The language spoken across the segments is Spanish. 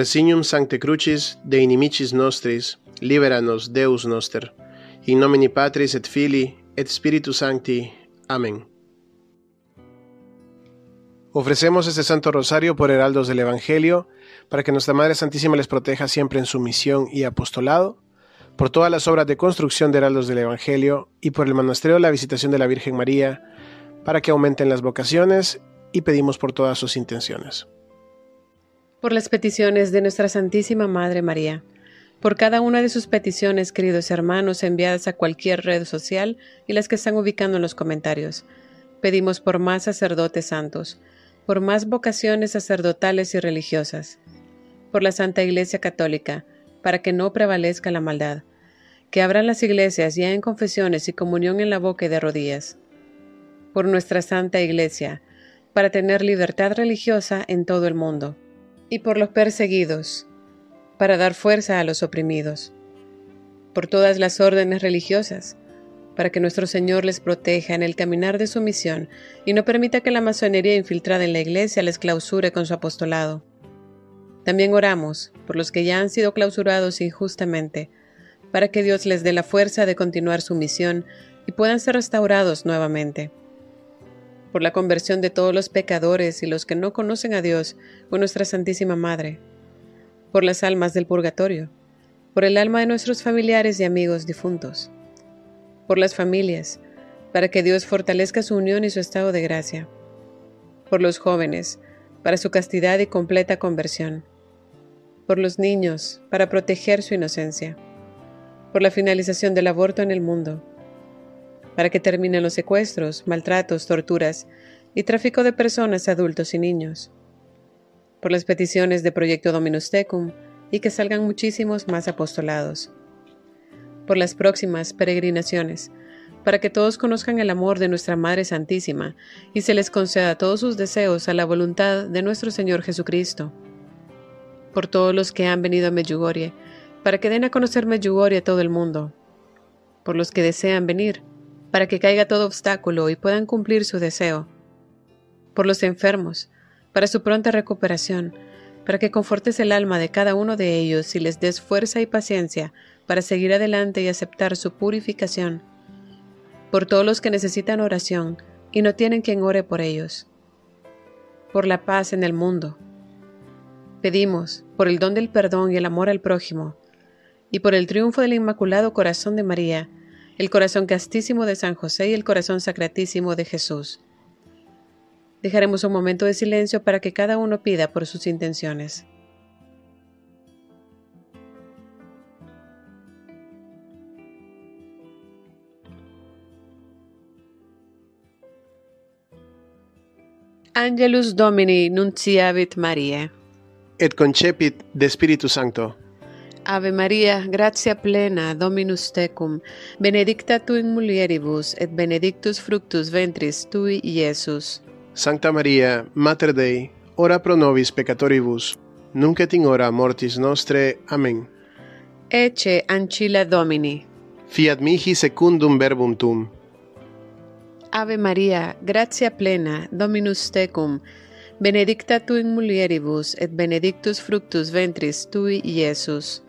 Per signum sancte crucis de inimicis nostris, libera nos Deus noster. In nomine Patris et Filii et Spiritus Sancti. Amén. Ofrecemos este Santo Rosario por heraldos del Evangelio, para que nuestra Madre Santísima les proteja siempre en su misión y apostolado, por todas las obras de construcción de heraldos del Evangelio y por el monasterio de la visitación de la Virgen María, para que aumenten las vocaciones y pedimos por todas sus intenciones por las peticiones de nuestra Santísima Madre María, por cada una de sus peticiones, queridos hermanos, enviadas a cualquier red social y las que están ubicando en los comentarios. Pedimos por más sacerdotes santos, por más vocaciones sacerdotales y religiosas, por la Santa Iglesia Católica, para que no prevalezca la maldad, que abran las iglesias ya en confesiones y comunión en la boca y de rodillas, por nuestra Santa Iglesia, para tener libertad religiosa en todo el mundo y por los perseguidos, para dar fuerza a los oprimidos, por todas las órdenes religiosas, para que nuestro Señor les proteja en el caminar de su misión y no permita que la masonería infiltrada en la Iglesia les clausure con su apostolado. También oramos por los que ya han sido clausurados injustamente, para que Dios les dé la fuerza de continuar su misión y puedan ser restaurados nuevamente por la conversión de todos los pecadores y los que no conocen a Dios con nuestra Santísima Madre, por las almas del purgatorio, por el alma de nuestros familiares y amigos difuntos, por las familias, para que Dios fortalezca su unión y su estado de gracia, por los jóvenes, para su castidad y completa conversión, por los niños, para proteger su inocencia, por la finalización del aborto en el mundo, para que terminen los secuestros, maltratos, torturas y tráfico de personas, adultos y niños. Por las peticiones de Proyecto Dominus Tecum y que salgan muchísimos más apostolados. Por las próximas peregrinaciones, para que todos conozcan el amor de nuestra Madre Santísima y se les conceda todos sus deseos a la voluntad de nuestro Señor Jesucristo. Por todos los que han venido a Medjugorje, para que den a conocer Medjugorje a todo el mundo. Por los que desean venir, para que caiga todo obstáculo y puedan cumplir su deseo. Por los enfermos, para su pronta recuperación, para que confortes el alma de cada uno de ellos y les des fuerza y paciencia para seguir adelante y aceptar su purificación. Por todos los que necesitan oración y no tienen quien ore por ellos. Por la paz en el mundo. Pedimos por el don del perdón y el amor al prójimo, y por el triunfo del Inmaculado Corazón de María, el corazón castísimo de San José y el corazón sacratísimo de Jesús. Dejaremos un momento de silencio para que cada uno pida por sus intenciones. Angelus Domini nunciavit Maria. Et concepit de Spiritu Sancto. Ave Maria, gratia plena, Dominus tecum, benedicta tu in mulieribus, et benedictus fructus ventris tui, Iesus. Sancta Maria, Mater Dei, ora pro nobis peccatoribus, nunc et in hora mortis nostre. Amen. Ecce ancilla Domini. Fiat mihi secundum verbum tum. Ave Maria, gratia plena, Dominus tecum, benedicta tu in mulieribus, et benedictus fructus ventris tui, Iesus.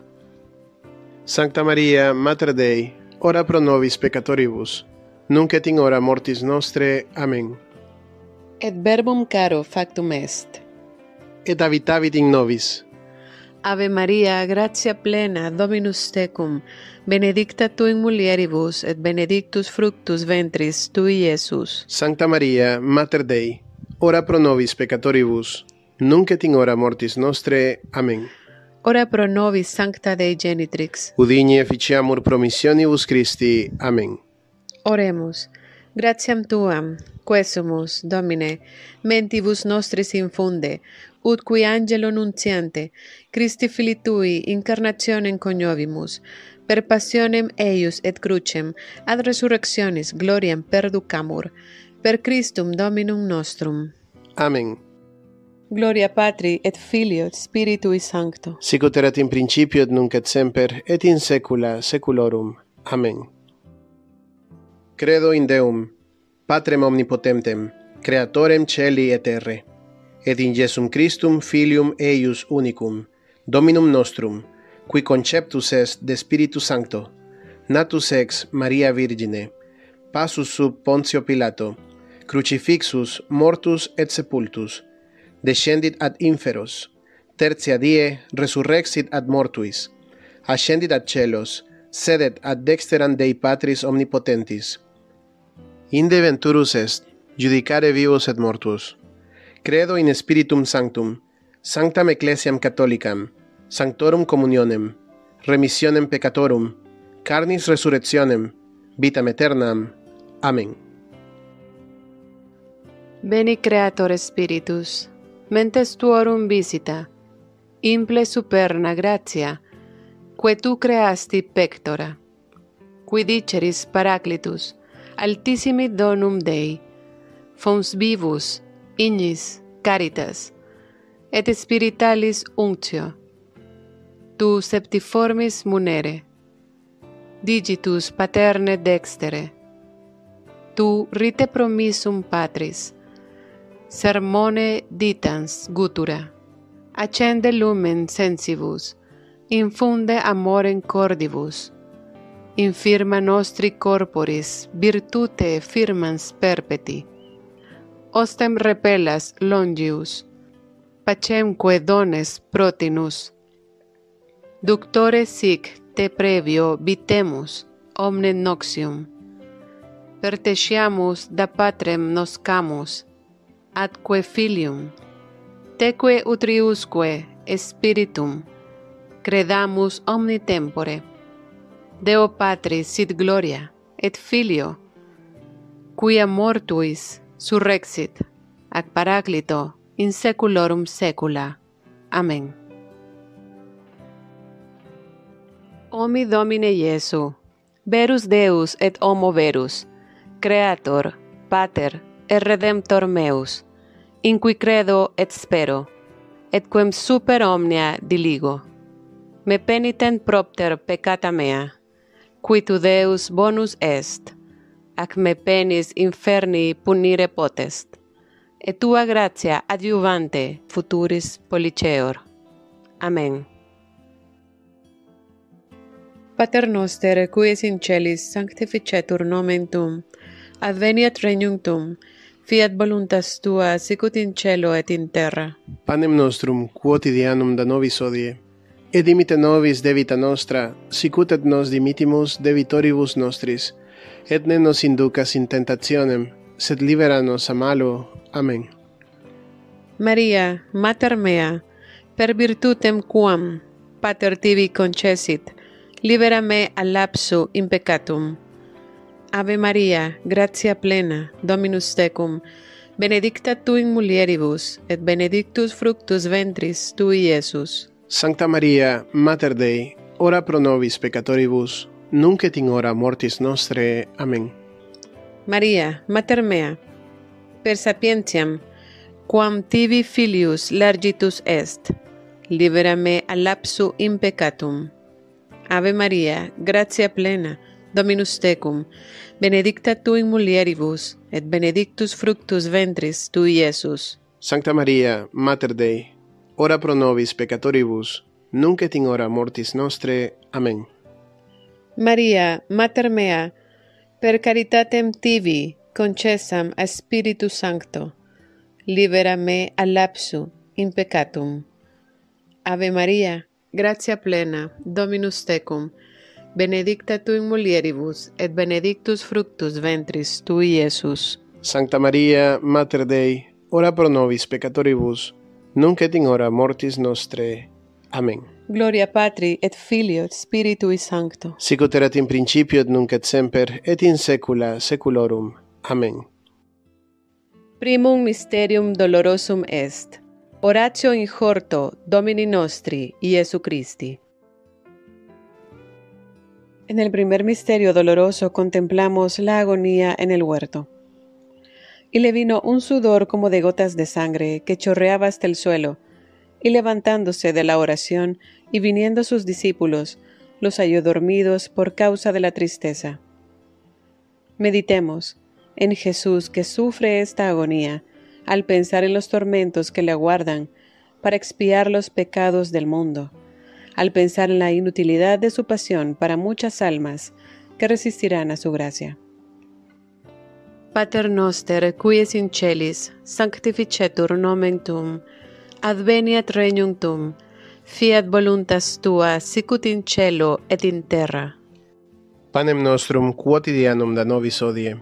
Sancta Maria, Mater Dei, ora pro nobis peccatoribus, nunc et in hora mortis nostre. Amen. Et verbum caro factum est. Et habitavit in nobis. Ave Maria, gratia plena, Dominus tecum, benedicta tu in mulieribus, et benedictus fructus ventris tui, Iesus. Sancta Maria, Mater Dei, ora pro nobis peccatoribus, nunc et in hora mortis nostre. Amen. Ora pro nobis sancta Dei genitrix. Udini efficiamur promissionibus Christi. Amen. Oremus. Gratiam tuam, quesumus, Domine, mentibus nostris infunde, ut qui angelo nunciante, Christi fili tui incarnationem coniovimus, per passionem eius et crucem, ad resurrectionis gloriam perducamur, per Christum Dominum nostrum. Amen. Gloria Patri et Filio et Spiritui Sancto. Sicut erat in principio et nunc et semper et in saecula saeculorum. Amen. Credo in Deum, Patrem omnipotentem, creatorem celi et terre, et in Iesum Christum filium eius unicum, Dominum nostrum, qui conceptus est de Spiritu Sancto, natus ex Maria Virgine, passus sub Pontio Pilato, crucifixus, mortus et sepultus descendit ad inferos, tertia die resurrexit ad mortuis, ascendit ad celos, sedet ad dexteran Dei Patris omnipotentis. Inde venturus est, judicare vivos et mortus. Credo in Spiritum Sanctum, Sanctam Ecclesiam Catholicam, Sanctorum Communionem, Remissionem Peccatorum, Carnis Resurrectionem, Vitam Aeternam. Amén. Veni Creator Spiritus, mentes tuorum visita, imple superna gratia, que tu creasti pectora. Qui diceris Paraclitus, altissimi donum Dei, fons vivus, ignis, caritas, et spiritualis unctio. Tu septiformis munere, digitus paterne dextere. Tu rite promissum patris, sermone ditans gutura. Accende lumen sensibus, infunde amorem cordibus. Infirma nostri corporis, virtute firmans perpeti. Ostem repellas longius, pacemque dones protinus. Ductore sic te previo vitemus, omne noxium. Pertesiamus da patrem noscamus, atque filium, teque utriusque spiritum, credamus omni tempore. Deo Patris sit gloria, et Filio, quia mortuis surrexit, ac paraclito in seculorum secula. Amen. Omi Domine Iesu, verus Deus et homo verus, Creator, Pater, et redemptor meus, in cui credo et spero, et quem super omnia diligo. Me penitent propter peccata mea, qui tu Deus bonus est, ac me penis inferni punire potest, et tua gratia adjuvante futuris policeor. Amen. Pater noster, qui es in celis, sanctificetur nomen Tum, adveniat regnum Tum, fiat voluntas tua, sicut in cielo et in terra. Panem nostrum quotidianum da nobis odie, et dimite nobis debita nostra, sicut et nos dimitimus debitoribus nostris, et ne nos inducas in tentationem, sed libera nos a malo. Amen. Maria, Mater mea, per virtutem quam, Pater tibi concessit, libera me a lapsu in peccatum. Ave Maria, gratia plena, Dominus tecum, benedicta tu in mulieribus, et benedictus fructus ventris tui, Iesus. Sancta Maria, Mater Dei, ora pro nobis peccatoribus, nunc et in hora mortis nostre. Amen. Maria, Mater mea, per sapientiam, quam tibi filius largitus est, libera me a lapsu in peccatum. Ave Maria, gratia plena, Dominus tecum, benedicta tu in mulieribus, et benedictus fructus ventris tui, Iesus. Sancta Maria, Mater Dei, ora pro nobis peccatoribus, nunc et in hora mortis nostre. Amen. Maria, Mater mea, per caritatem tibi, concessam a Spiritu Sancto, libera me a lapsu in peccatum. Ave Maria, gratia plena, Dominus tecum, benedicta tu in mulieribus, et benedictus fructus ventris tui, Iesus. Sancta Maria, Mater Dei, ora pro nobis peccatoribus, nunc et in hora mortis nostre. Amen. Gloria Patri et Filio et Spiritui Sancto. Sicut erat in principio et nunc et semper et in saecula saeculorum. Amen. Primum mysterium dolorosum est. Oratio in horto Domini nostri, Iesu Christi. En el primer misterio doloroso contemplamos la agonía en el huerto. Y le vino un sudor como de gotas de sangre que chorreaba hasta el suelo, y levantándose de la oración y viniendo sus discípulos, los halló dormidos por causa de la tristeza. Meditemos en Jesús que sufre esta agonía al pensar en los tormentos que le aguardan para expiar los pecados del mundo, al pensar en la inutilidad de su pasión para muchas almas que resistirán a su gracia. Pater noster, qui es in celis, sanctificetur nomen tuum, adveniat regnum tuum, fiat voluntas tua, sicut in cielo et in terra. Panem nostrum quotidianum da nobis odie,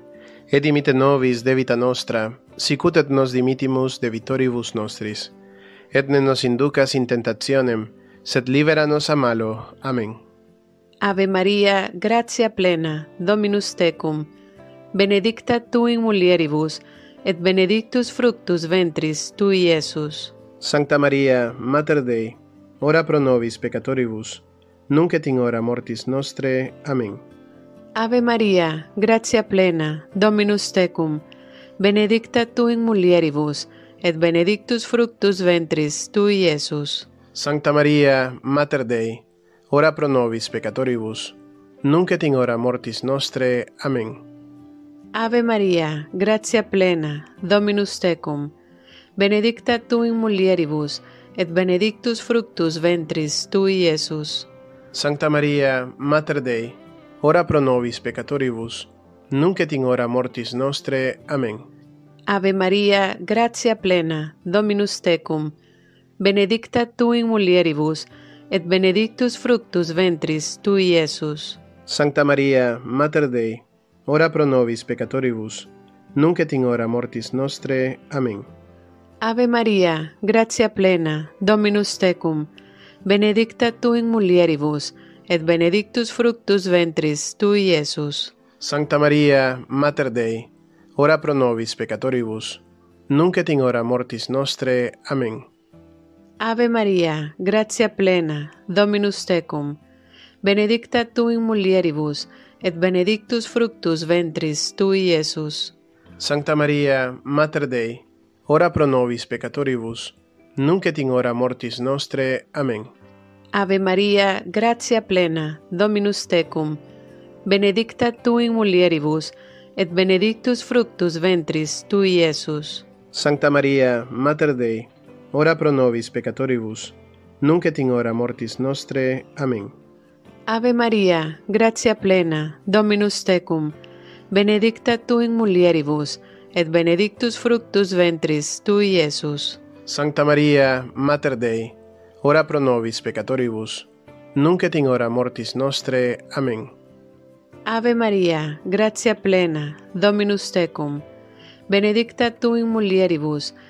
et dimite nobis debita nostra, sicut et nos dimitimus debitoribus nostris. Et ne nos inducas in tentationem, sed libera nos a malo. Amen. Ave Maria, gratia plena, Dominus tecum, benedicta tu in mulieribus, et benedictus fructus ventris tui, Iesus. Sancta Maria, Mater Dei, ora pro nobis peccatoribus, nunc et in hora mortis nostre. Amen. Ave Maria, gratia plena, Dominus tecum, benedicta tu in mulieribus, et benedictus fructus ventris tui, Iesus. Sancta Maria, Mater Dei, ora pro nobis peccatoribus, nunc et in hora mortis nostre. Amen. Ave Maria, gratia plena, Dominus tecum, benedicta tu in mulieribus, et benedictus fructus ventris tui, Iesus. Sancta Maria, Mater Dei, ora pro nobis peccatoribus, nunc et in hora mortis nostre. Amen. Ave Maria, gratia plena, Dominus tecum, benedicta tu in mulieribus, et benedictus fructus ventris tui, Iesus. Sancta Maria, Mater Dei, ora pro nobis peccatoribus, nunc et in hora mortis nostre. Amen. Ave Maria, gratia plena, Dominus tecum, benedicta tu in mulieribus, et benedictus fructus ventris tui, Iesus. Sancta Maria, Mater Dei, ora pro nobis peccatoribus, nunc et in hora mortis nostre. Amen. Ave Maria, gratia plena, Dominus tecum, benedicta tu in mulieribus, et benedictus fructus ventris tui, Iesus. Sancta Maria, Mater Dei, ora pro nobis peccatoribus, nunc et in hora mortis nostre. Amen. Ave Maria, gratia plena, Dominus tecum, benedicta tu in mulieribus, et benedictus fructus ventris tui, Iesus. Sancta Maria, Mater Dei, ora pro nobis peccatoribus, nunc et in hora mortis nostre. Amen. Ave Maria, gratia plena, Dominus tecum, benedicta tu in mulieribus, et benedictus fructus ventris tui, Iesus. Sancta Maria, Mater Dei, ora pro nobis peccatoribus, nunc et in hora mortis nostre. Amen. Ave Maria, gratia plena, Dominus tecum, benedicta tu in mulieribus, et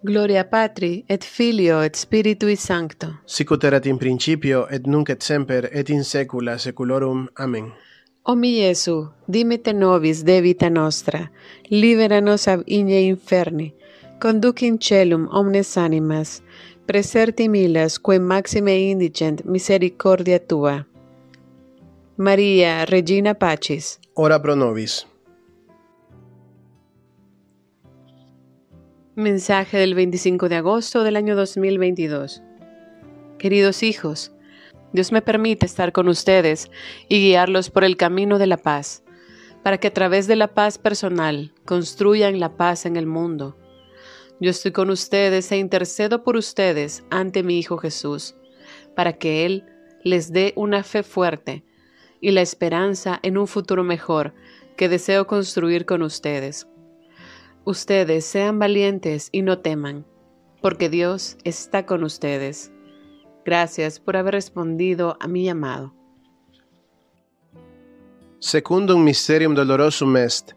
Gloria Patri, et Filio, et Spiritui Sancto. Sicut erat in principio, et nunc et semper, et in saecula saeculorum. Amen. O mi Iesu, dimite nobis debita nostra, libera nos ab igne inferni, conduc in celum omnes animas, preserti milas, quae maxime indigent misericordia tua. Maria, Regina Pacis. Ora pro nobis. Mensaje del 25 de agosto del año 2022. Queridos hijos, Dios me permite estar con ustedes y guiarlos por el camino de la paz, para que a través de la paz personal construyan la paz en el mundo. Yo estoy con ustedes e intercedo por ustedes ante mi Hijo Jesús, para que Él les dé una fe fuerte y la esperanza en un futuro mejor que deseo construir con ustedes. Ustedes sean valientes y no teman, porque Dios está con ustedes. Gracias por haber respondido a mi llamado. Secundum mysterium dolorosum est,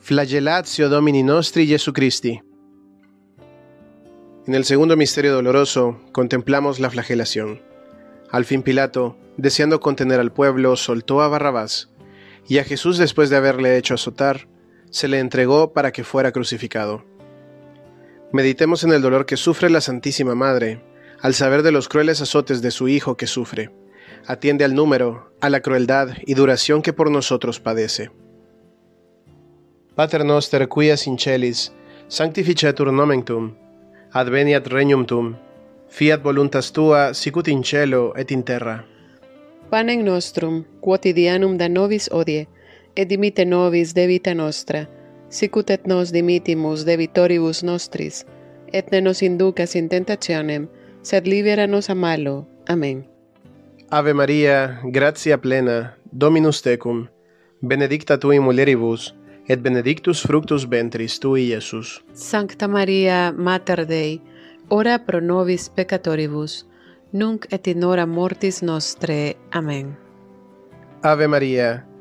flagellatio Domini nostri Jesu Christi. En el segundo misterio doloroso contemplamos la flagelación. Al fin Pilato, deseando contener al pueblo, soltó a Barrabás, y a Jesús después de haberle hecho azotar, se le entregó para que fuera crucificado. Meditemos en el dolor que sufre la Santísima Madre al saber de los crueles azotes de su Hijo que sufre. Atiende al número, a la crueldad y duración que por nosotros padece. Pater noster quia sincelis, sanctificetur nomen tum, adveniat regnum tum, fiat voluntas tua sicut in cielo et in terra. Panem nostrum quotidianum da nobis odie, et dimite nobis debita nostra, sicut et nos dimitimus debitoribus nostris, et ne nos inducas in tentationem, sed libera nos a malo. Amen. Ave Maria, gratia plena, Dominus tecum, benedicta tu in mulieribus, et benedictus fructus ventris tui, Iesus. Sancta Maria, Mater Dei, ora pro nobis peccatoribus, nunc et in hora mortis nostre. Amen. Ave Maria,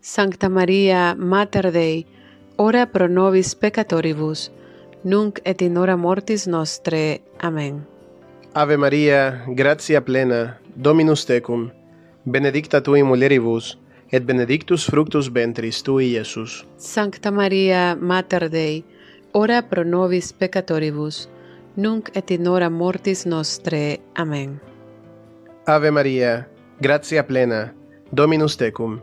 Sancta Maria, Mater Dei, ora pro nobis peccatoribus, nunc et in hora mortis nostre. Amen. Ave Maria, gratia plena, Dominus tecum, benedicta tu in mulieribus, et benedictus fructus ventris tui, Iesus. Sancta Maria, Mater Dei, ora pro nobis peccatoribus, nunc et in hora mortis nostre. Amen. Ave Maria, gratia plena, Dominus tecum,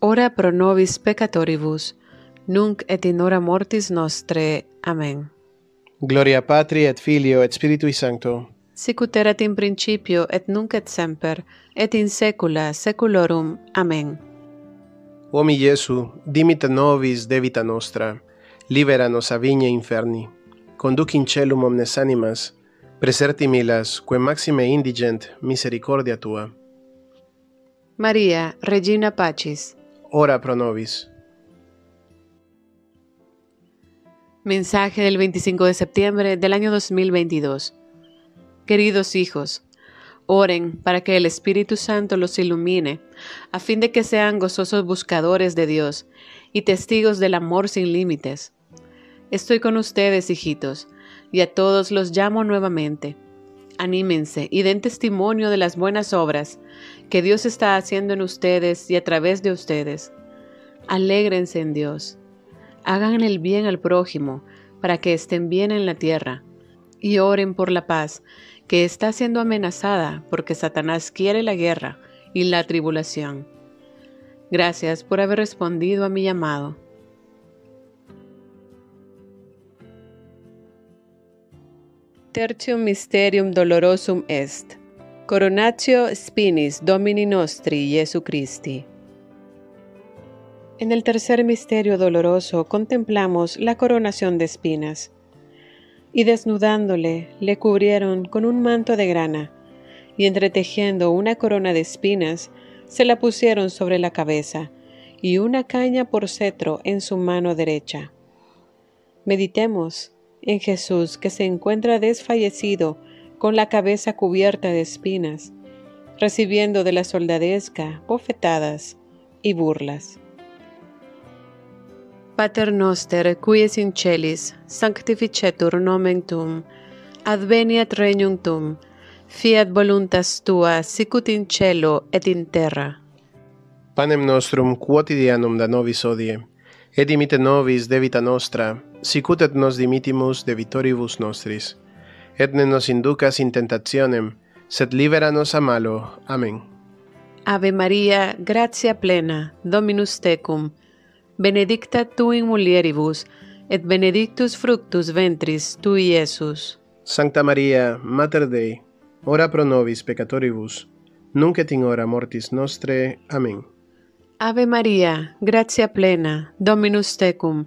ora pro nobis peccatoribus, nunc et in hora mortis nostre. Amen. Gloria Patri et Filio et Spiritui Sancto. Sicut erat in principio et nunc et semper et in saecula saeculorum. Amen. Omi Iesu, dimite nobis debita nostra, libera nos a vigne inferni, conduc in celum omnes animas, preserti milas, quae maxime indigent misericordia tua. Maria, Regina Pacis, Ora pro nobis. Mensaje del 25 de septiembre del año 2022. Queridos hijos, oren para que el Espíritu Santo los ilumine, a fin de que sean gozosos buscadores de Dios y testigos del amor sin límites. Estoy con ustedes, hijitos, y a todos los llamo nuevamente. Anímense y den testimonio de las buenas obras que Dios está haciendo en ustedes y a través de ustedes. Alégrense en Dios. Hagan el bien al prójimo para que estén bien en la tierra. Y oren por la paz, que está siendo amenazada porque Satanás quiere la guerra y la tribulación. Gracias por haber respondido a mi llamado. Tertium Mysterium Dolorosum Est. Coronatio Spinis Domini Nostri Jesu Christi. En el tercer misterio doloroso contemplamos la coronación de espinas. Y desnudándole, le cubrieron con un manto de grana, y entretejiendo una corona de espinas, se la pusieron sobre la cabeza, y una caña por cetro en su mano derecha. Meditemos en Jesús que se encuentra desfallecido con la cabeza cubierta de espinas, recibiendo de la soldadesca bofetadas y burlas. Pater noster, qui es in celis, sanctificetur nomen tum, adveniat regnum tum, fiat voluntas tua, sicut in cielo et in terra. Panem nostrum quotidianum da nobis odie, et dimite nobis debita nostra, sicut et nos dimitimus de vitoribus nostris, et ne nos inducas in tentationem, sed libera nos a malo. Amen. Ave Maria, gratia plena, Dominus tecum, benedicta tu in mulieribus, et benedictus fructus ventris tui, Iesus. Sancta Maria, Mater Dei, ora pro nobis peccatoribus, nunc et in hora mortis nostre. Amen. Ave Maria, gratia plena, Dominus tecum,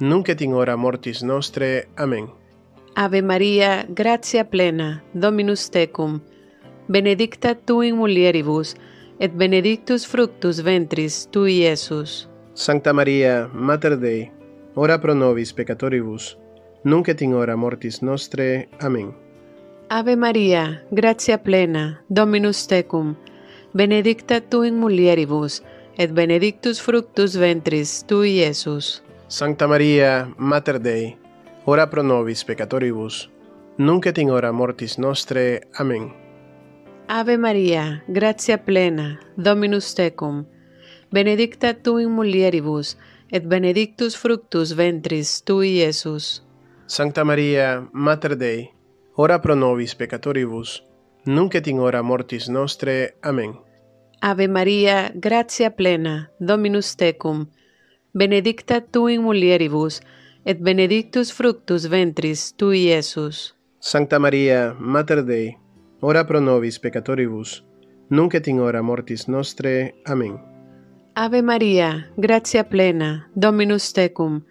nunc et in hora mortis nostre. Amen. Ave Maria, gratia plena, Dominus tecum, benedicta tu in mulieribus, et benedictus fructus ventris tui, Iesus. Sancta Maria, Mater Dei, ora pro nobis peccatoribus, nunc et in hora mortis nostre. Amen. Ave Maria, gratia plena, Dominus tecum, benedicta tu in mulieribus, et benedictus fructus ventris tui, Iesus. Sancta Maria, Mater Dei, ora pro nobis peccatoribus, nunc et in hora mortis nostre. Amen. Ave Maria, gratia plena, Dominus tecum, benedicta tu in mulieribus, et benedictus fructus ventris tui, Iesus. Sancta Maria, Mater Dei, ora pro nobis peccatoribus, nunc et in hora mortis nostre. Amen. Ave Maria, gratia plena, Dominus tecum, benedicta tu in mulieribus, et benedictus fructus ventris tui, Iesus. Sancta Maria, Mater Dei, ora pro nobis peccatoribus, nunc et in hora mortis nostre. Amen. Ave Maria, gratia plena, Dominus tecum,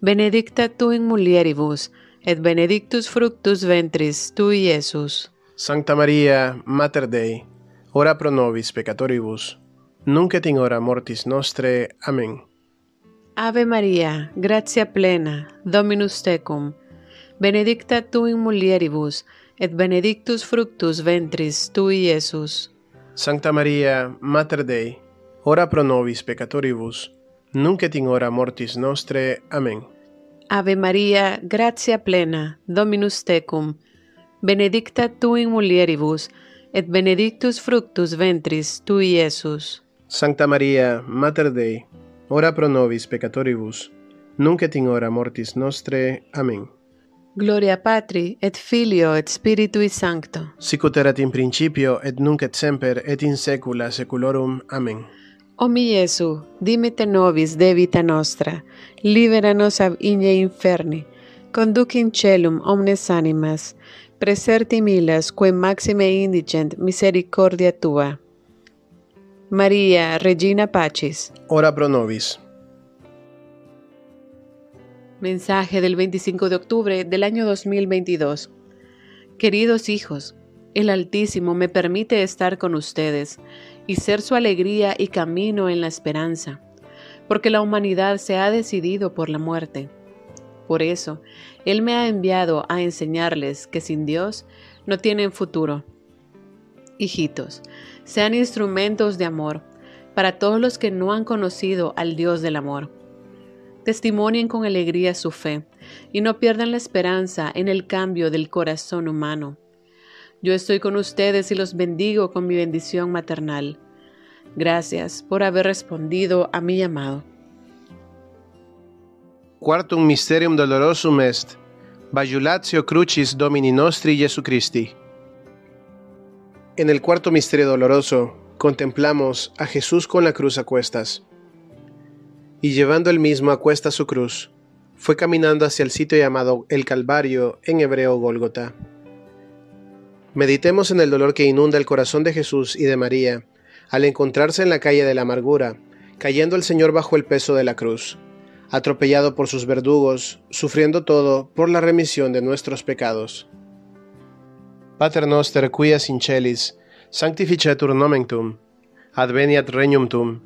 benedicta tu in mulieribus, et benedictus fructus ventris tui, Iesus. Sancta Maria, Mater Dei, ora pro nobis peccatoribus, nunc et in hora mortis nostre. Amen. Ave Maria, gratia plena, Dominus tecum, benedicta tu in mulieribus, et benedictus fructus ventris tui, Iesus. Sancta Maria, Mater Dei, ora pro nobis peccatoribus, nunc et in hora mortis nostre. Amen. Ave Maria, gratia plena, Dominus tecum, benedicta tu in mulieribus, et benedictus fructus ventris tui, Iesus. Sancta Maria, Mater Dei, ora pro nobis peccatoribus, nunc et in hora mortis nostre. Amen. Gloria Patri, et Filio, et Spiritui Sancto. Sicut erat in principio, et nunc et semper, et in saecula saeculorum. Amen. O mi Iesu, dimite nobis debita nostra, libera nos ab igne inferni, conduc in celum omnes animas, preserti milas, quae maxime indigent misericordia Tua. Maria, Regina Pacis. Ora pro nobis. Mensaje del 25 de octubre del año 2022. Queridos hijos, el Altísimo me permite estar con ustedes y ser su alegría y camino en la esperanza, porque la humanidad se ha decidido por la muerte. Por eso, Él me ha enviado a enseñarles que sin Dios no tienen futuro. Hijitos, sean instrumentos de amor para todos los que no han conocido al Dios del amor. Testimonien con alegría su fe y no pierdan la esperanza en el cambio del corazón humano. Yo estoy con ustedes y los bendigo con mi bendición maternal. Gracias por haber respondido a mi llamado. Quartum mysterium dolorosum est, bajulatio crucis Domini nostri Jesu Christi. En el cuarto misterio doloroso contemplamos a Jesús con la cruz a cuestas. y llevando el mismo a cuesta su cruz, fue caminando hacia el sitio llamado el Calvario, en hebreo Gólgota. Meditemos en el dolor que inunda el corazón de Jesús y de María al encontrarse en la calle de la amargura, cayendo el Señor bajo el peso de la cruz, atropellado por sus verdugos, sufriendo todo por la remisión de nuestros pecados. Pater noster, quias in celis, sanctificetur nomen Tum, adveniat regnum Tum,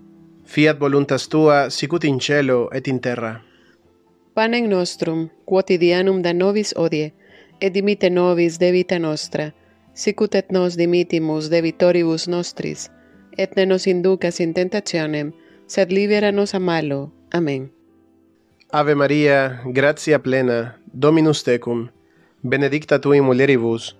fiat voluntas Tua, sicut in cielo et in terra. Panem nostrum, quotidianum da nobis odie, et dimite nobis debita nostra, sicut et nos dimitimus debitoribus nostris, et ne nos inducas in tentationem, sed libera nos a malo. Amen. Ave Maria, gratia plena, Dominus tecum, benedicta tui mulieribus,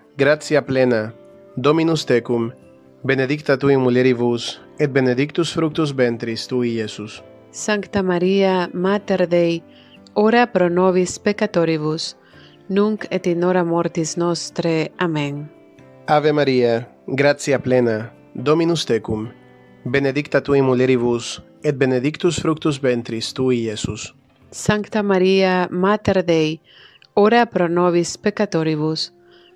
gratia plena, Dominus tecum, benedicta tu in mulieribus, et benedictus fructus ventris tui, Iesus. Sancta Maria, Mater Dei, ora pro nobis peccatoribus, nunc et in hora mortis nostre. Amen. Ave Maria, gratia plena, Dominus tecum, benedicta tu in mulieribus, et benedictus fructus ventris tui, Iesus. Sancta Maria, Mater Dei, ora pro nobis peccatoribus,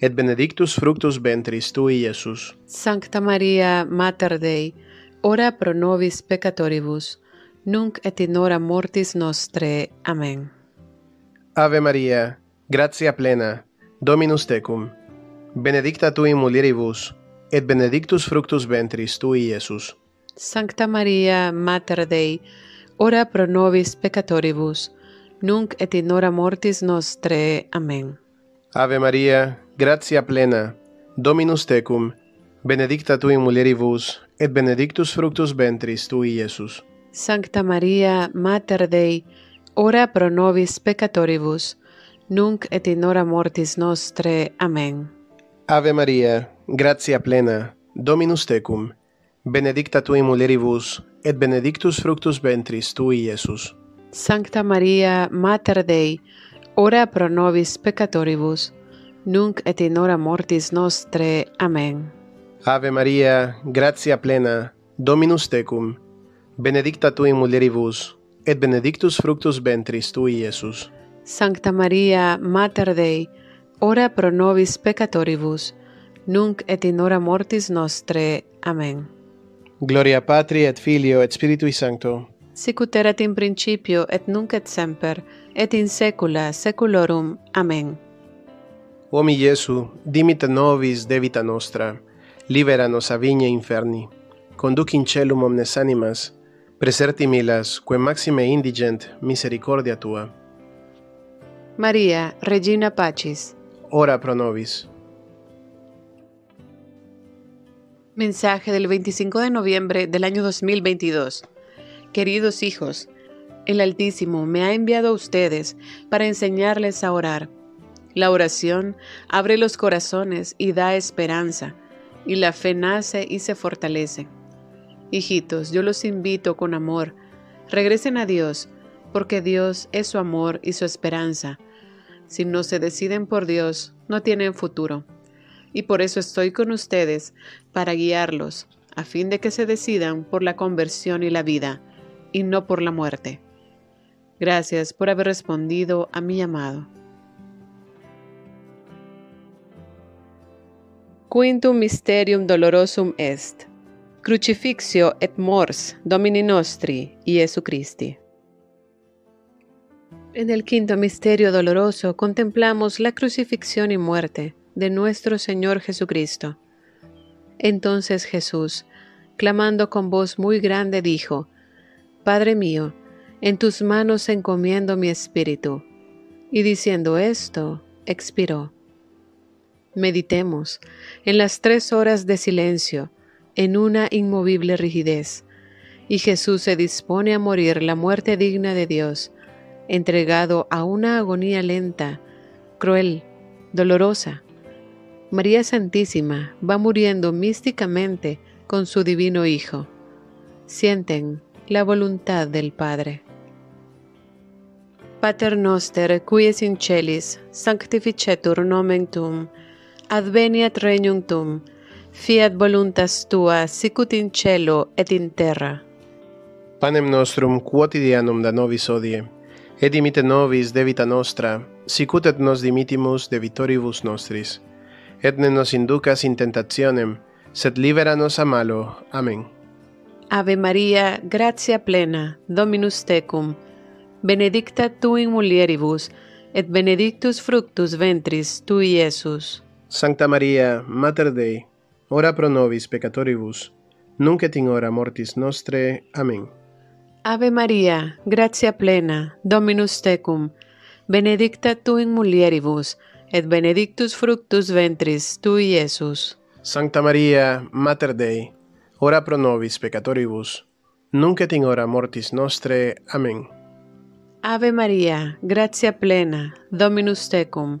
et benedictus fructus ventris tui, Iesus. Sancta Maria, Mater Dei, ora pro nobis peccatoribus, nunc et in hora mortis nostre. Amen. Ave Maria, gratia plena, Dominus tecum, benedicta tui mulieribus, et benedictus fructus ventris tui, Iesus. Sancta Maria, Mater Dei, ora pro nobis peccatoribus, nunc et in hora mortis nostre. Amen. Ave Maria, gratia plena, Dominus tecum, benedicta tu in mulieribus, et benedictus fructus ventris tui, Iesus. Sancta Maria, Mater Dei, ora pro nobis peccatoribus, nunc et in hora mortis nostre. Amen. Ave Maria, gratia plena, Dominus tecum, benedicta tu in mulieribus, et benedictus fructus ventris tui, Iesus. Sancta Maria, Mater Dei, ora pro nobis peccatoribus, nunc et in hora mortis nostre. Amen. Ave Maria, gratia plena, Dominus tecum, benedicta tu in mulieribus, et benedictus fructus ventris tui, Iesus. Sancta Maria, Mater Dei, ora pro nobis peccatoribus, nunc et in hora mortis nostre. Amen. Gloria Patri et Filio et Spiritui Sancto. Sicut erat in principio et nunc et semper et in saecula saeculorum. Amen. O mi Iesu, dimite nobis de vita nostra, libera nos a vigne inferni, conduc in celum omnes animas, preserti milas, quem maxime indigent misericordia tua. Maria, Regina Pacis. Ora pro nobis. Mensaje del 25 de noviembre del año 2022. Queridos hijos, el Altísimo me ha enviado a ustedes para enseñarles a orar. La oración abre los corazones y da esperanza, y la fe nace y se fortalece. Hijitos, yo los invito con amor, regresen a Dios, porque Dios es su amor y su esperanza. Si no se deciden por Dios, no tienen futuro. Y por eso estoy con ustedes, para guiarlos, a fin de que se decidan por la conversión y la vida, y no por la muerte. Gracias por haber respondido a mi llamado. Quintum mysterium dolorosum est. Crucifixio et mors Domini nostri, Iesu Christi. En el quinto misterio doloroso contemplamos la crucifixión y muerte de nuestro Señor Jesucristo. Entonces Jesús, clamando con voz muy grande, dijo, Padre mío, en tus manos encomiendo mi espíritu. Y diciendo esto, expiró. Meditemos en las tres horas de silencio, en una inmovible rigidez, y Jesús se dispone a morir la muerte digna de Dios, entregado a una agonía lenta, cruel, dolorosa, María Santísima va muriendo místicamente con su divino Hijo. Sienten la voluntad del Padre. Pater noster, qui es in celis, sanctificetur nomen tuum, Adveniat regnum tum, fiat voluntas tua, sicut in cielo et in terra. Panem nostrum quotidianum da nobis odie, et dimite nobis debita nostra, sicut et nos dimitimus debitoribus nostris. Et ne nos inducas in tentationem, sed libera nos a malo. Amen. Ave Maria, gratia plena, Dominus tecum, benedicta tu in mulieribus, et benedictus fructus ventris tui, Iesus. Sancta María, Mater Dei, ora pro nobis peccatoribus, nunc et in hora mortis nostre. Amén. Ave María, gratia plena, Dominus tecum, benedicta tu in mulieribus, et benedictus fructus ventris tui, Iesus. Sancta María, Mater Dei, ora pro nobis peccatoribus, nunc et in hora mortis nostre. Amén. Ave María, gratia plena, Dominus tecum,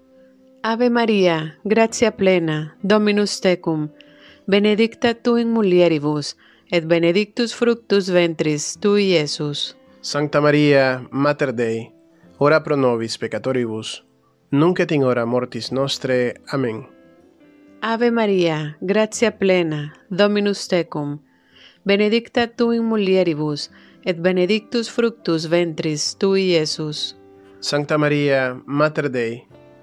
Ave María, gratia plena, Dominus tecum, benedicta tu in mulieribus, et benedictus fructus ventris tui, Iesus. Sancta María, Mater Dei, ora pro nobis peccatoribus, nunc et in hora mortis nostre. Amén. Ave María, gratia plena, Dominus tecum, benedicta tu in mulieribus, et benedictus fructus ventris tui, Iesus. Sancta María, Mater Dei,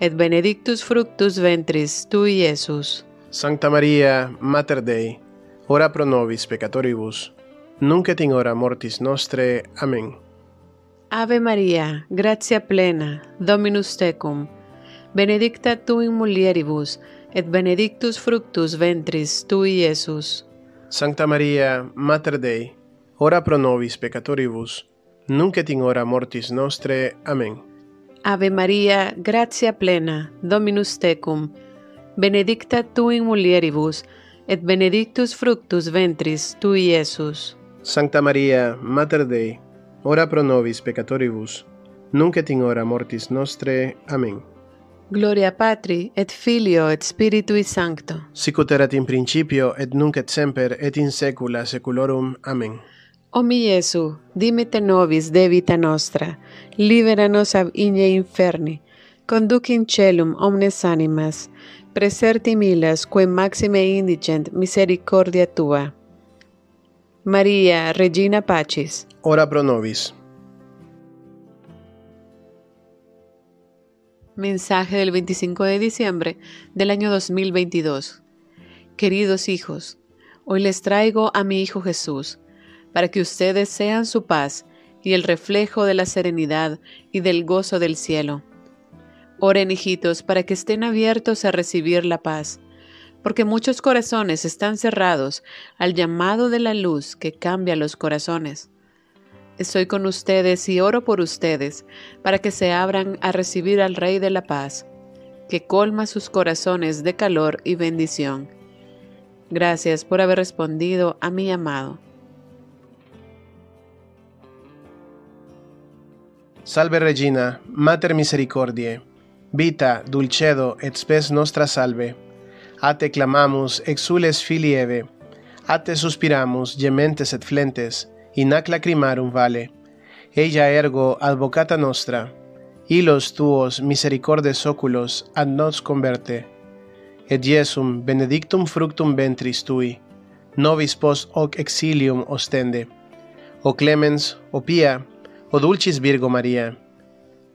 et benedictus fructus ventris tui, Iesus. Sancta María, Mater Dei, ora pro nobis peccatoribus, nunc et in hora mortis nostre. Amén. Ave María, gratia plena, Dominus tecum, benedicta tu in mulieribus, et benedictus fructus ventris tui, Iesus. Sancta María, Mater Dei, ora pro nobis peccatoribus, nunc et in hora mortis nostre. Amén. Ave Maria, gratia plena, Dominus tecum, benedicta tu in mulieribus, et benedictus fructus ventris tui, Iesus. Sancta Maria, Mater Dei, ora pro nobis peccatoribus, nunc et in hora mortis nostre. Amen. Gloria Patri, et Filio, et Spiritui Sancto. Sicut erat in principio, et nunc et semper, et in saecula saeculorum. Amen. O mi Iesu, dimite nobis debita nostra, liberanos ab igne inferni, conduc in celum omnes animas, preserti milas quae maxime indigent misericordia tua. María, Regina Pacis, Ora pro nobis. Mensaje del 25 de diciembre del año 2022. Queridos hijos, hoy les traigo a mi Hijo Jesús, para que ustedes sean su paz y el reflejo de la serenidad y del gozo del cielo. Oren, hijitos, para que estén abiertos a recibir la paz, porque muchos corazones están cerrados al llamado de la luz que cambia los corazones. estoy con ustedes y oro por ustedes, para que se abran a recibir al Rey de la Paz, que colma sus corazones de calor y bendición. Gracias por haber respondido a mi amado. Salve Regina, Mater Misericordiae, vita, dulcedo et spes nostra salve. A te clamamus, exules filii Eve, a te suspiramus, gementes et flentes, in ac lacrimarum vale. Ella ergo advocata nostra, hilos tuos misericordes oculos ad nos converte. Et Jesum benedictum fructum ventris tui, nobis post hoc exilium ostende. O clemens, o pia, o dulcis Virgo Maria,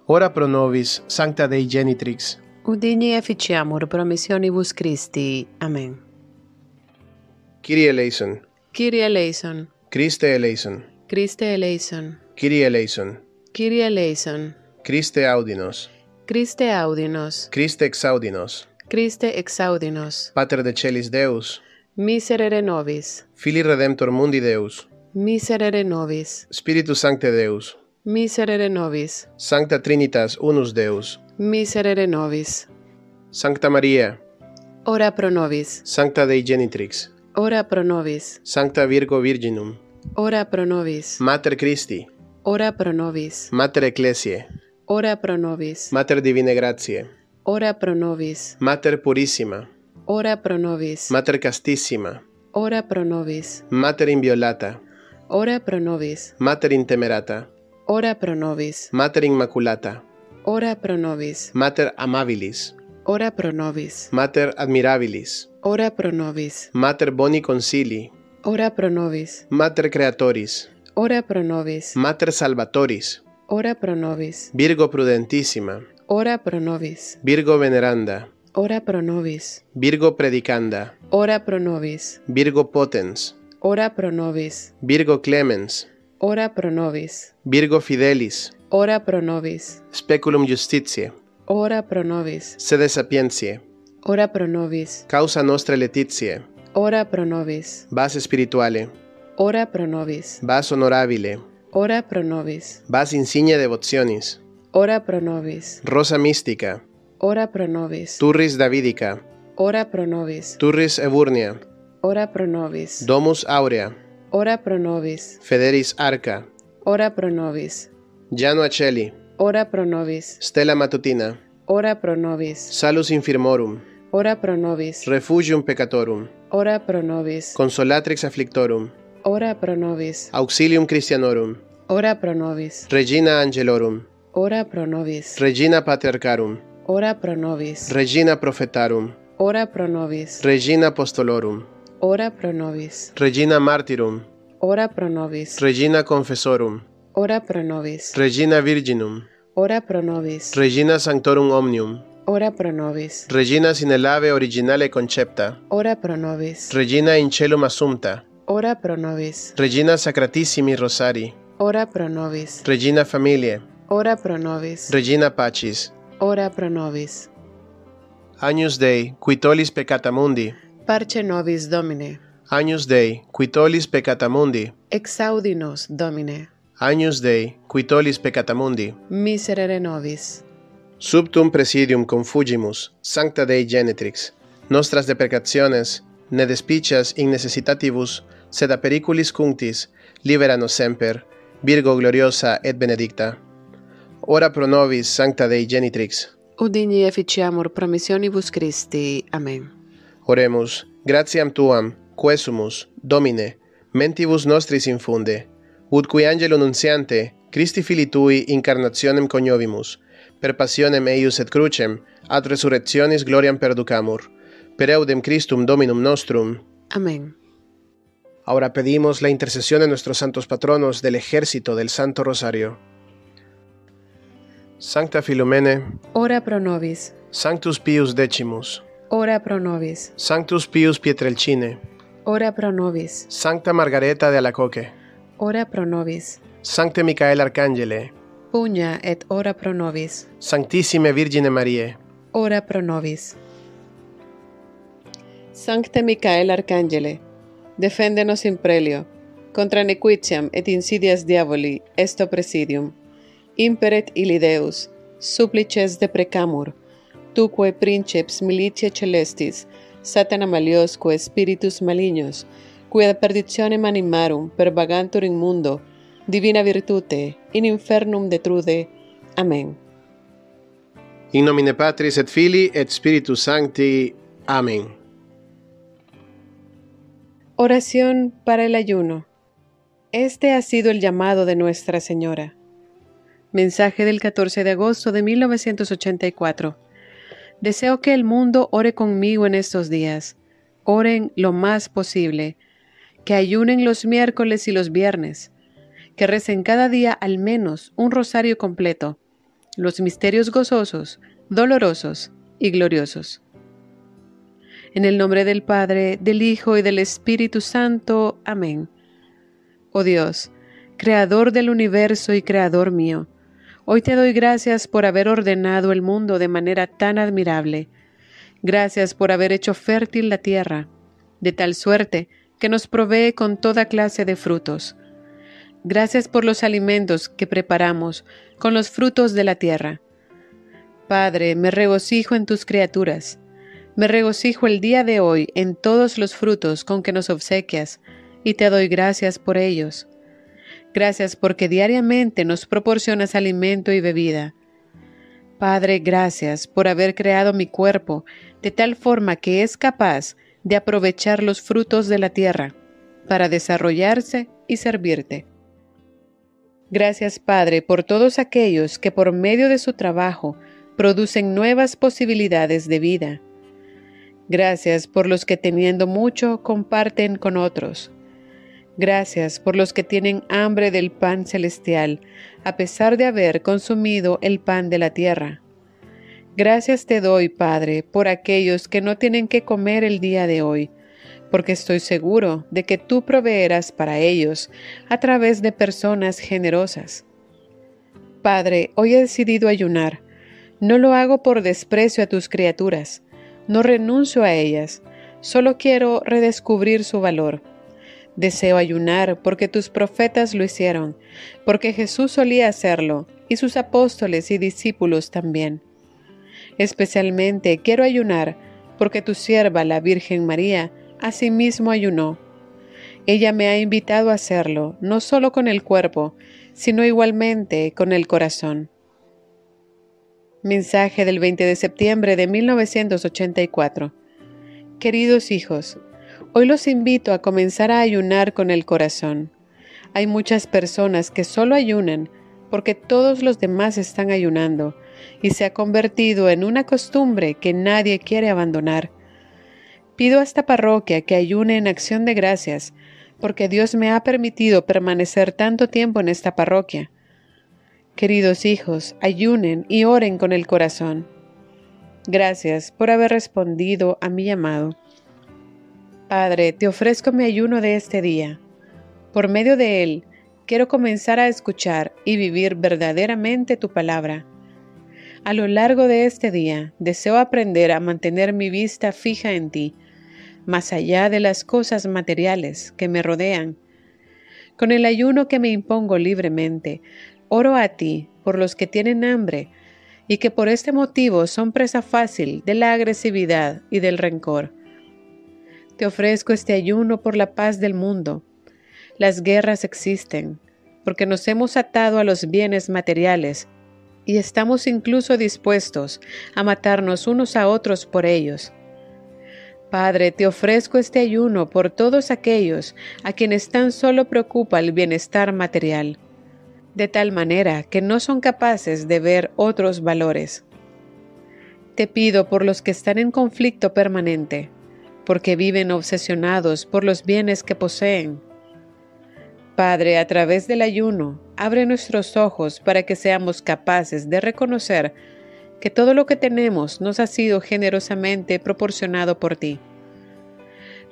ora pro nobis, sancta Dei genitrix, Udini efficiamur promissionibus Christi. Amen. Kyrie eleison, Kyrie eleison, Christe eleison, Christe eleison, Kyrie eleison, Kyrie eleison, Christe audinos, Christe audinos, Christe exaudinos, Christe exaudinos, Pater de celis Deus, miserere nobis, Fili Redemptor mundi Deus, miserere nobis, Spiritus Sancte Deus, miserere nobis, Sancta Trinitas unus Deus, miserere nobis. Sancta Maria, Ora pro nobis, Sancta Dei genitrix, ora pro nobis, Sancta Virgo Virginum, ora pro nobis, Mater Christi, ora pro nobis, Mater Ecclesiae, ora pro nobis, Mater Divine Gratiae, ora pro nobis, Mater Purissima, ora pro nobis, Mater Castissima, ora pro nobis, Mater Inviolata, ora pro nobis, Mater Intemerata, ora pro nobis, Mater Immaculata, ora pro nobis, Mater Amabilis, ora pro nobis, Mater Admirabilis, ora pro nobis, Mater Boni Concili, ora pro nobis, Mater Creatoris, ora pro nobis, Mater Salvatoris, ora pro nobis, Virgo Prudentissima, ora pro nobis, Virgo Veneranda, ora pro nobis, Virgo Predicanda, ora pro nobis, Virgo Potens, ora pro nobis, Virgo Clemens, ora pro nobis, Virgo Fidelis, ora pro nobis, Speculum Justitiae, ora pro nobis, Sede Sapientiae, ora pro nobis, Causa Nostra Letitiae, ora pro nobis, Vas Spirituale, ora pro nobis, Vas Honorabile, ora pro nobis, Vas Insignia Devotionis, ora pro nobis, Rosa Mística, ora pro nobis, Turris Davidica, ora pro nobis, Turris Eburnia, ora pro nobis, Domus Aurea, ora pro nobis, Federis Arca, ora pro nobis, Llano Aceli, ora pro nobis, Stella Matutina, ora pro nobis, Salus Infirmorum, ora pro nobis, Refugium Peccatorum, ora pro nobis, Consolatrix Afflictorum, ora pro nobis, Auxilium Christianorum, ora pro nobis, Regina Angelorum, ora pro nobis, Regina Patriarcharum, ora pro nobis, Regina Prophetarum, ora pro nobis, Regina Apostolorum, ora pro nobis, Regina Martyrum, ora pro nobis, Regina Confessorum, ora pro nobis, Regina Virginum, ora pro nobis, Regina Sanctorum Omnium, ora pro nobis, Regina sine lave originale concepta, ora pro nobis, Regina in celum assumpta, ora pro nobis, Regina Sacratissimi Rosari, ora pro nobis, Regina Familiae, ora pro nobis, Regina Pacis, ora pro nobis, Agnus Dei, qui tollis peccata mundi, parce nobis Domine. Agnus Dei, qui tollis peccata mundi. Exaudi nos, Domine. Agnus Dei, qui tollis peccata mundi. Miserere nobis. Subtum presidium confugimus, Sancta Dei Genetrix. Nostras deprecationes, ne despicias in necessitatibus, sed a periculis cunctis, libera nos semper, Virgo gloriosa et benedicta. Ora pro nobis, Sancta Dei Genitrix. Udini efficiamur promissionibus Christi. Amen. Oremus, gratiam tuam, quesumus, Domine, mentibus nostris infunde, ut qui angelo nunciante, Christi fili tui incarnationem coniovimus, per passionem eius et crucem, ad resurrectionis gloriam perducamur, per eudem Christum Dominum nostrum. Amén. Ahora pedimos la intercesión de nuestros santos patronos del ejército del Santo Rosario. Sancta Filomene, Ora pro nobis, Sanctus Pius Decimus, ora pro nobis, Sanctus Pius Pietrelcine, ora pro nobis, Sancta Margareta de Alacoque, ora pro nobis, Sancte Micael Arcangele, pugna et ora pro nobis, Sanctissime Virgine Mariae, ora pro nobis. Sancte Micael Arcangele, deféndenos in prelio, contra nequitiam et insidias diaboli, esto presidium. Imperet ilideus, supplices deprecamur, tuque princeps militia celestis, satana maliosque spiritus malignos, quia perditionem animarum per vagantur in mundo, divina virtute, in infernum detrude. Amen. In nomine Patris et Filii et Spiritus Sancti. Amén. Oración para el ayuno. Este ha sido el llamado de Nuestra Señora. Mensaje del 14 de agosto de 1984. Deseo que el mundo ore conmigo en estos días. Oren lo más posible. Que ayunen los miércoles y los viernes. Que recen cada día al menos un rosario completo. Los misterios gozosos, dolorosos y gloriosos. En el nombre del Padre, del Hijo y del Espíritu Santo. Amén. Oh Dios, Creador del universo y Creador mío, hoy te doy gracias por haber ordenado el mundo de manera tan admirable. Gracias por haber hecho fértil la tierra, de tal suerte que nos provee con toda clase de frutos. Gracias por los alimentos que preparamos con los frutos de la tierra. Padre, me regocijo en tus criaturas me regocijo el día de hoy en todos los frutos con que nos obsequias, y te doy gracias por ellos. Gracias porque diariamente nos proporcionas alimento y bebida. Padre, gracias por haber creado mi cuerpo de tal forma que es capaz de aprovechar los frutos de la tierra para desarrollarse y servirte. Gracias, Padre, por todos aquellos que por medio de su trabajo producen nuevas posibilidades de vida Gracias por los que teniendo mucho comparten con otros. Gracias por los que tienen hambre del pan celestial, a pesar de haber consumido el pan de la tierra. Gracias te doy, Padre, por aquellos que no tienen que comer el día de hoy, porque estoy seguro de que tú proveerás para ellos a través de personas generosas. Padre, hoy he decidido ayunar. No lo hago por desprecio a tus criaturas, no renuncio a ellas, solo quiero redescubrir su valor. Deseo ayunar porque tus profetas lo hicieron, porque Jesús solía hacerlo, y sus apóstoles y discípulos también. Especialmente quiero ayunar porque tu sierva, la Virgen María, asimismo ayunó. Ella me ha invitado a hacerlo, no solo con el cuerpo, sino igualmente con el corazón. Mensaje del 20 de septiembre de 1984. Queridos hijos, hoy los invito a comenzar a ayunar con el corazón. Hay muchas personas que solo ayunan porque todos los demás están ayunando y se ha convertido en una costumbre que nadie quiere abandonar. Pido a esta parroquia que ayune en acción de gracias porque Dios me ha permitido permanecer tanto tiempo en esta parroquia Queridos hijos, ayunen y oren con el corazón. Gracias por haber respondido a mi llamado. Padre, te ofrezco mi ayuno de este día. Por medio de él, quiero comenzar a escuchar y vivir verdaderamente tu palabra. A lo largo de este día, deseo aprender a mantener mi vista fija en ti, más allá de las cosas materiales que me rodean. Con el ayuno que me impongo libremente, Oro a ti por los que tienen hambre y que por este motivo son presa fácil de la agresividad y del rencor. Te ofrezco este ayuno por la paz del mundo. Las guerras existen porque nos hemos atado a los bienes materiales y estamos incluso dispuestos a matarnos unos a otros por ellos. Padre, te ofrezco este ayuno por todos aquellos a quienes tan solo preocupa el bienestar material de tal manera que no son capaces de ver otros valores. Te pido por los que están en conflicto permanente, porque viven obsesionados por los bienes que poseen. Padre, a través del ayuno, abre nuestros ojos para que seamos capaces de reconocer que todo lo que tenemos nos ha sido generosamente proporcionado por ti.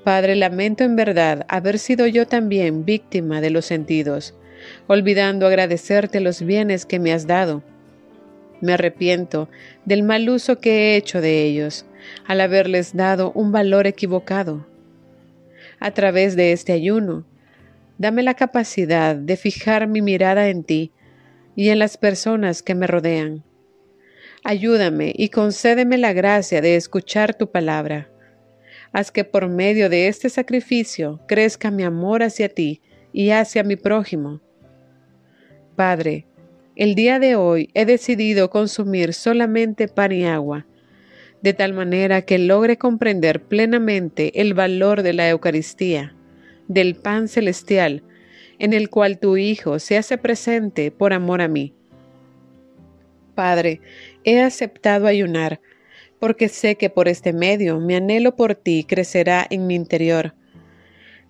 Padre, lamento en verdad haber sido yo también víctima de los sentidos, olvidando agradecerte los bienes que me has dado. Me arrepiento del mal uso que he hecho de ellos, al haberles dado un valor equivocado. A través de este ayuno, Dame la capacidad de fijar mi mirada en ti y en las personas que me rodean. Ayúdame y concédeme la gracia de escuchar tu palabra. Haz que por medio de este sacrificio crezca mi amor hacia ti y hacia mi prójimo. Padre, el día de hoy he decidido consumir solamente pan y agua, de tal manera que logre comprender plenamente el valor de la Eucaristía, del pan celestial, en el cual tu Hijo se hace presente por amor a mí. Padre, he aceptado ayunar, porque sé que por este medio mi anhelo por ti crecerá en mi interior.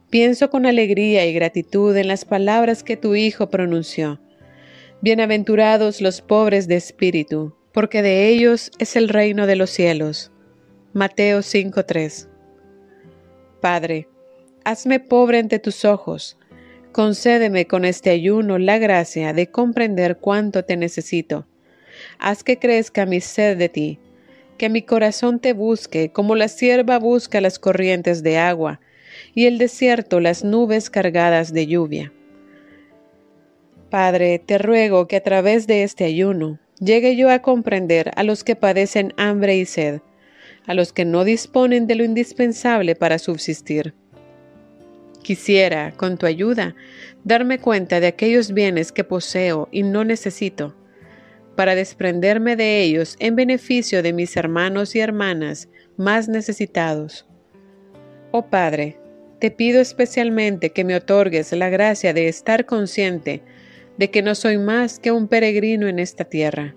Pienso con alegría y gratitud en las palabras que tu Hijo pronunció Bienaventurados los pobres de espíritu, porque de ellos es el reino de los cielos. Mateo 5:3 Padre, hazme pobre ante tus ojos, concédeme con este ayuno la gracia de comprender cuánto te necesito. Haz que crezca mi sed de ti, que mi corazón te busque como la sierva busca las corrientes de agua y el desierto las nubes cargadas de lluvia. Padre, te ruego que a través de este ayuno llegue yo a comprender a los que padecen hambre y sed, a los que no disponen de lo indispensable para subsistir. Quisiera, con tu ayuda, darme cuenta de aquellos bienes que poseo y no necesito, para desprenderme de ellos en beneficio de mis hermanos y hermanas más necesitados. Oh Padre, te pido especialmente que me otorgues la gracia de estar consciente de que no soy más que un peregrino en esta tierra,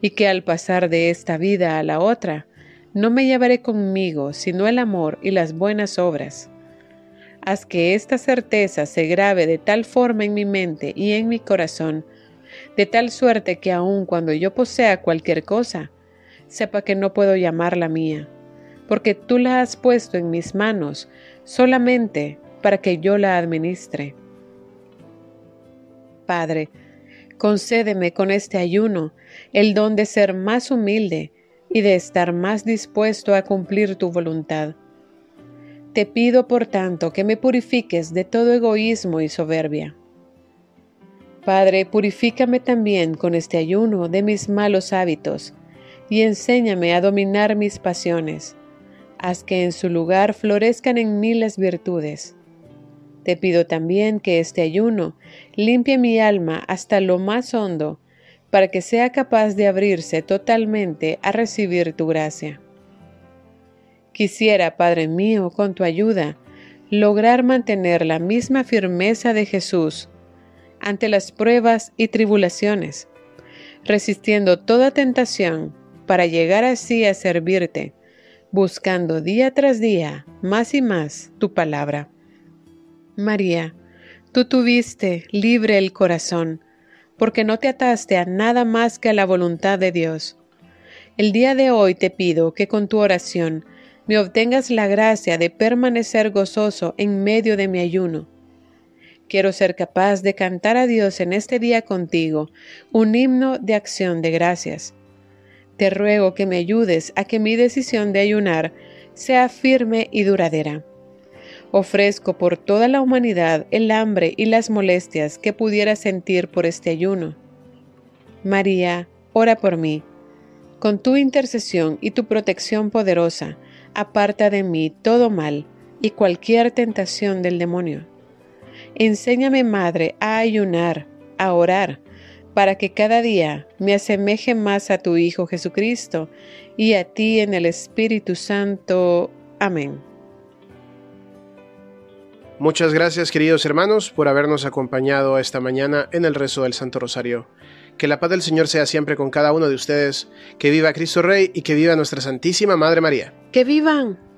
y que al pasar de esta vida a la otra, no me llevaré conmigo sino el amor y las buenas obras. Haz que esta certeza se grabe de tal forma en mi mente y en mi corazón, de tal suerte que aun cuando yo posea cualquier cosa, sepa que no puedo llamarla mía, porque tú la has puesto en mis manos solamente para que yo la administre. Padre, concédeme con este ayuno el don de ser más humilde y de estar más dispuesto a cumplir tu voluntad. Te pido, por tanto, que me purifiques de todo egoísmo y soberbia. Padre, purifícame también con este ayuno de mis malos hábitos y enséñame a dominar mis pasiones. Haz que en su lugar florezcan en mí las virtudes te pido también que este ayuno limpie mi alma hasta lo más hondo, para que sea capaz de abrirse totalmente a recibir tu gracia. Quisiera, Padre mío, con tu ayuda, lograr mantener la misma firmeza de Jesús ante las pruebas y tribulaciones, resistiendo toda tentación para llegar así a servirte, buscando día tras día más y más tu palabra. María, tú tuviste libre el corazón, porque no te ataste a nada más que a la voluntad de Dios. El día de hoy te pido que con tu oración me obtengas la gracia de permanecer gozoso en medio de mi ayuno. Quiero ser capaz de cantar a Dios en este día contigo un himno de acción de gracias. Te ruego que me ayudes a que mi decisión de ayunar sea firme y duradera Ofrezco por toda la humanidad el hambre y las molestias que pudiera sentir por este ayuno. María, ora por mí. Con tu intercesión y tu protección poderosa, aparta de mí todo mal y cualquier tentación del demonio. Enséñame, Madre, a ayunar, a orar, para que cada día me asemeje más a tu Hijo Jesucristo y a ti en el Espíritu Santo. Amén. Muchas gracias queridos hermanos por habernos acompañado esta mañana en el rezo del Santo Rosario. Que la paz del Señor sea siempre con cada uno de ustedes, que viva Cristo Rey y que viva nuestra Santísima Madre María. Que vivan.